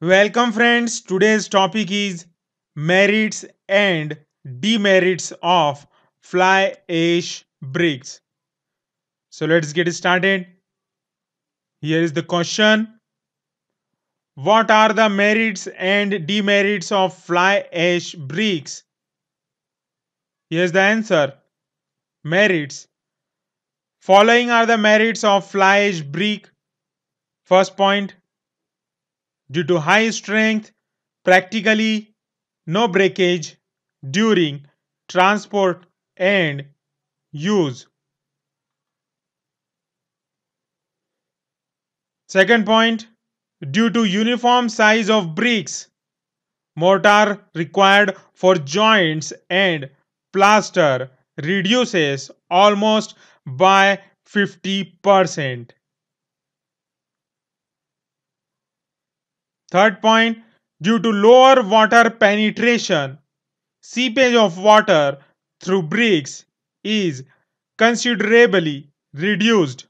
Welcome, friends. Today's topic is merits and demerits of fly ash bricks. So, let's get started. Here is the question What are the merits and demerits of fly ash bricks? Here's the answer Merits. Following are the merits of fly ash brick. First point due to high strength, practically no breakage during transport and use. Second point, due to uniform size of bricks, mortar required for joints and plaster reduces almost by 50%. Third point, due to lower water penetration, seepage of water through bricks is considerably reduced.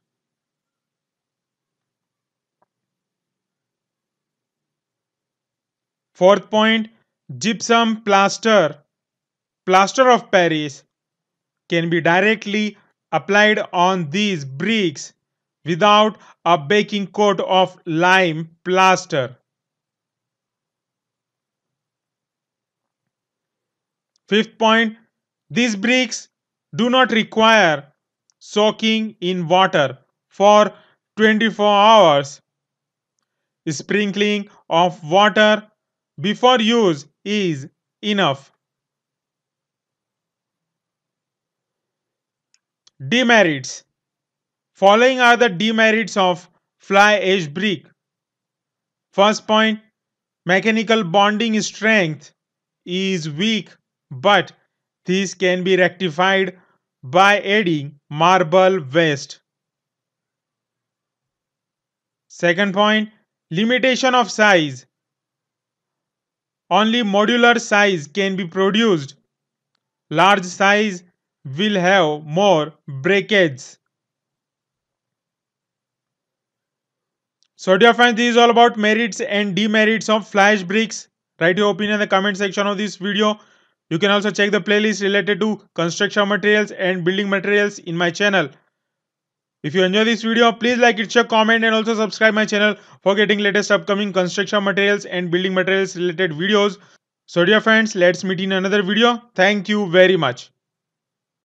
Fourth point, gypsum plaster, plaster of Paris can be directly applied on these bricks without a backing coat of lime plaster. Fifth point, these bricks do not require soaking in water for 24 hours. Sprinkling of water before use is enough. Demerits. Following are the demerits of fly ash brick. First point, mechanical bonding strength is weak but this can be rectified by adding marble waste. Second point limitation of size. Only modular size can be produced. Large size will have more breakage. So dear friends, this is all about merits and demerits of fly ash bricks. Write your opinion in the comment section of this video. You can also check the playlist related to construction materials and building materials in my channel. If you enjoy this video, please like it, share, comment and also subscribe my channel for getting latest upcoming construction materials and building materials related videos. So dear friends, let's meet in another video. Thank you very much.